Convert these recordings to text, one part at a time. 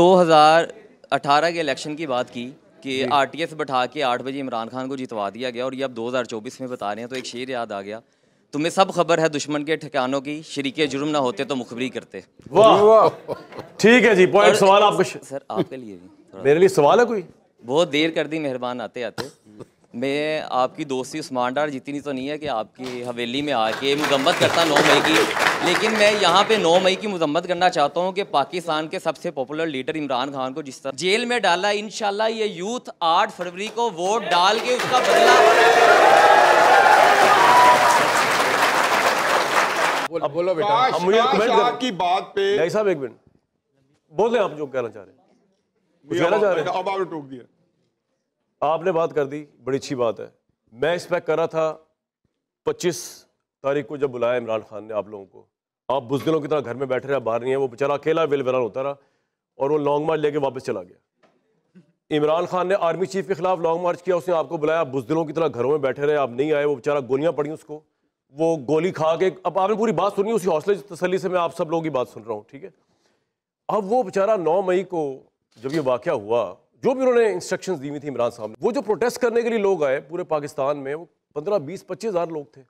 2018 के इलेक्शन की बात की कि आरटीएस बैठा के आठ बजे इमरान खान को जितवा दिया गया और ये अब 2024 में बता रहे हैं तो एक शेर याद आ गया। तुम्हें सब खबर है दुश्मन के ठिकानों की शरीक जुर्म ना होते तो मुखबरी करते। वाह। ठीक है जी पॉइंट सवाल आपको सर आपके लिए भी मेरे लिए सवाल है कोई? बहुत देर कर दी मेहरबान आते आते मैं आपकी दोस्ती उस्मान डार जितनी तो नहीं है कि आपकी हवेली में आके मजम्मत करता नौ मई की। लेकिन मैं यहाँ पे नौ मई की मजम्मत करना चाहता हूँ कि पाकिस्तान के सबसे पॉपुलर लीडर इमरान खान को जिस तरह जेल में डाला इन ये यूथ आठ फरवरी को वोट डाल के उसका बदला। बोलो बोलो बेटा। मुझे आपकी बात पे नहीं साहब एक मिनट। बोले आप जो कहना चाह रहे हैं। कुछ कहना चाह रहे हैं। अब आपने टोक दिया। आपने बात कर दी, बड़ी अच्छी बात है। मैं एक्सपेक्ट कर रहा था 25 तारीख को जब बुलाया इमरान खान ने आप लोगों को। आप बुजदिलों की तरह घर में बैठे रहे, बाहर नहीं है, वो बेचारा अकेला वेल वेरान होता रहा और वो लॉन्ग मार्च लेके वापस चला गया। इमरान खान ने आर्मी चीफ के खिलाफ लॉन्ग मार्च किया, उसने आपको बुलाया, आप बुजदिलों की तरह घरों में बैठे रहे, आप नहीं आए, वो बेचारा गोलियाँ पड़ी उसको। वो गोली खा के, अब आपने पूरी बात सुनी, उसी हौसले तसली से मैं आप सब लोगों की बात सुन रहा हूँ, ठीक है? अब वो बेचारा नौ मई को जब ये वाक़ हुआ जो भी उन्होंने इंस्ट्रक्शंस दी हुई थी इमरान साहब ने, वो जो प्रोटेस्ट करने के लिए लोग आए पूरे पाकिस्तान में, वो पंद्रह, बीस, पच्चीस हज़ार लोग थे।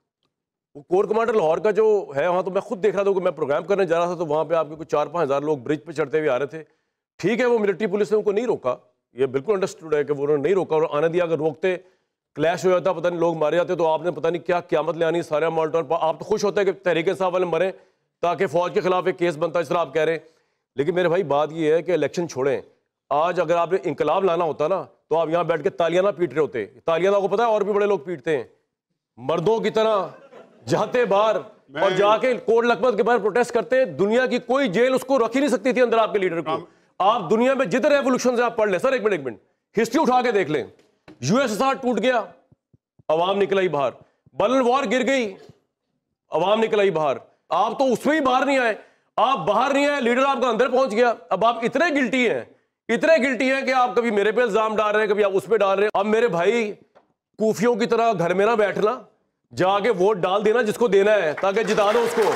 वो कोर कमांडर लाहौर का जो है, वहाँ तो मैं खुद देख रहा था कि मैं प्रोग्राम करने जा रहा था तो वहाँ पे आपके कुछ चार, पाँच हज़ार लोग ब्रिज पे चढ़ते हुए आ रहे थे। ठीक है, वो मिलिट्री पुलिस ने उनको नहीं रोका। ये बिल्कुल अंडरस्टूड है कि वो उन्होंने नहीं रोका और आने दिया, अगर रोकते क्लैश हो जाता, पता नहीं लोग मारे जाते तो आपने पता नहीं क्या क्यामत ले आनी सारे माल्टोन आप तो खुश होते हैं कि तहरीक इंसाफ वाले मरें, ताकि फौज के खिलाफ एक केस बनता है इस तरह आप कह रहे हैं। लेकिन मेरे भाई, बात ये है कि इलेक्शन छोड़ें। आज अगर आपने इंकलाब लाना होता ना तो आप यहाँ बैठ के तालियाँ ना पीट रहे होते। तालियाँ तो आपको पता है और भी बड़े लोग पीटते हैं। मर्दों की तरह जाते बाहर और जाके कोट लखपत के बाहर प्रोटेस्ट करते हैं। दुनिया की कोई जेल उसको रख ही नहीं सकती थी अंदर आपके लीडर को। आप दुनिया में जितने रेवोल्यूशन आप पढ़ लें। सर एक मिनट एक मिनट। हिस्ट्री उठा के देख लें। यूएसएसआर टूट गया। अवाम निकलाई बाहर। बर्लिन वॉर गिर गई। अवाम निकलाई बाहर। आप तो उसमें ही बाहर नहीं आए। आप बाहर नहीं आए लीडर आपका अंदर पहुँच गया। अब आप इतने गिल्टी हैं इतने गिल्टी हैं कि आप कभी मेरे पे इल्ज़ाम डाल रहे हैं कभी आप उस पर डाल रहे हैं। अब मेरे भाई कूफियों की तरह घर में ना बैठना जाके वोट डाल देना जिसको देना है ताकि जिता दो उसको।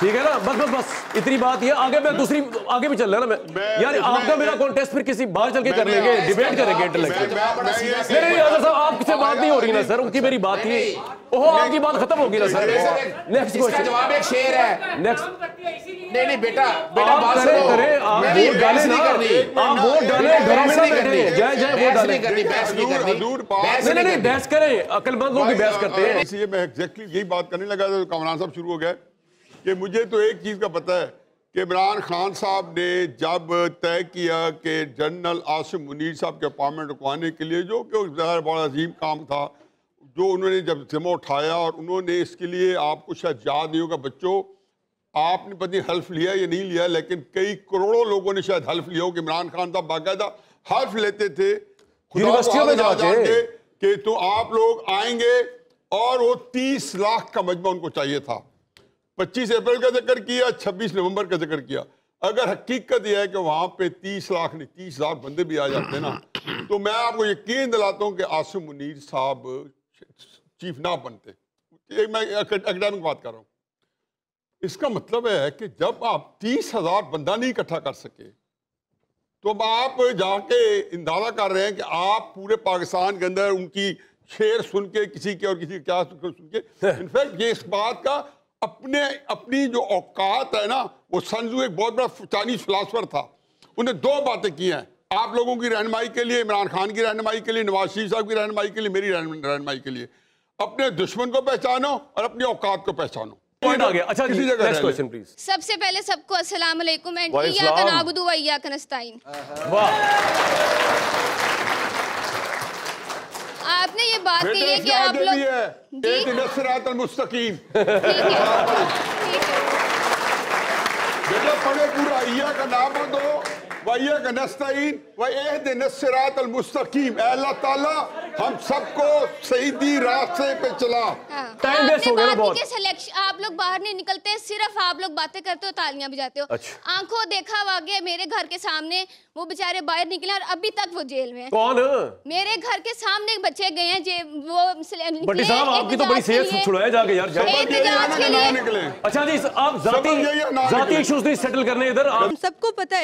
ठीक है ना? बस बस बस इतनी बात ये। आगे मैं दूसरी आगे भी चल रहा ना मैं। मैं- यार आपका मेरा कॉन्टेस्ट फिर किसी बाहर चल के कर लेंगे डिबेट करेंगे इंटेलेक्चुअल नहीं नहीं साहब आपसे बात नहीं हो रही ना सर उनकी मेरी बात थी ओहो आपकी बात खत्म होगी ना सर नेक्स्ट क्वेश्चन जवाब एक शेर है। नेक्स्ट नहीं नहीं बेटा बेटा बात करें करें आप नहीं, वोट डालें नहीं करनी। आप वोट डालें घरों में नहीं करनी। जय जय वोट डालें। नहीं करनी बहस नहीं करनी। नहीं नहीं नहीं। बहस करें अकलमंद लोग भी बहस करते हैं। इसलिए मैं एग्जैक्टली यही बात करने लगा था कमरान साहब शुरू हो गए कि मुझे तो एक चीज़ का पता है कि इमरान खान साहब ने जब तय किया कि जनरल आसिम मुनीर साहब के अपॉइंटमेंट रुकवाने के लिए जो कि ज़ाहिर बड़ा अजीम काम था जो उन्होंने जब जिम्मा उठाया और उन्होंने इसके लिए आपको शायद याद नहीं होगा बच्चों आपने पता हल्फ लिया या नहीं लिया लेकिन कई करोड़ों लोगों ने शायद हल्फ लिया हो कि इमरान खान साहब बाकायदा हल्फ लेते थे यूनिवर्सिटियों में जाके। कि तो आप लोग आएँगे और वो तीस लाख का मजमा उनको चाहिए था पच्चीस अप्रैल का ज़िक्र किया छब्बीस नवंबर का ज़िक्र किया अगर हकीकत यह है कि वहाँ पे तीस लाख नहीं तीस लाख बंदे भी आ जाते ना तो मैं आपको यकीन दिलाता हूँ कि आसिम मुनीर साहब चीफ ना बनते एक मैं एकेडमिक बात कर रहा हूँ इसका मतलब है कि जब आप तीस हज़ार बंदा नहीं इकट्ठा कर सके तो अब आप जाके अंदाज़ा कर रहे हैं कि आप पूरे पाकिस्तान के अंदर उनकी शेर सुन के किसी के और किसी के क्या सुन के इनफैक्ट ये इस बात का अपने अपनी जो औकात है ना वो संजू एक बहुत बड़ा चाइनीज़ फिलासफर था। उन्हें दो बातें की हैं। आप लोगों की रहनमाई के लिए इमरान खान की रहनमाई के लिए नवाज़ शरीफ साहब की रहनुमाई के लिए मेरी रहनुमाई के लिए। अपने दुश्मन को पहचानो और अपनी औकात को पहचानो। पॉइंट आ गया। अच्छा जी नेक्स्ट क्वेश्चन प्लीज़ सबसे पहले सबको अस्सलाम वालेकुम एंड वालेकुम नअबुदु व इय्याका नस्तईन वाह। आपने ये बात कही है कि आप लोग एक नसरात मुस्तकीम। ठीक है। बेटा पढ़े पूरा इया का नाम दो नस्तीन व एहद नसरात मुस्तकीम। अल्लाह ताला हम सबको सही रास्ते पे चला। Time हो गया बहुत। सिलेक्शन आप लोग बाहर नहीं निकलते सिर्फ़ आप लोग बातें करते हो तालियाँ बजाते हो। अच्छा। आँखों देखा वागे मेरे घर के सामने वो बेचारे बाहर निकले और अभी तक वो जेल में कौन? मेरे घर के सामने बच्चे गए हैं जे वो बट्टी साहब आपकी तो बड़ी सेहत छुड़ाया जाके यार अच्छा जी आप जाती जाती इश्यूज़ नहीं सेटल करने इधर हम सबको पता है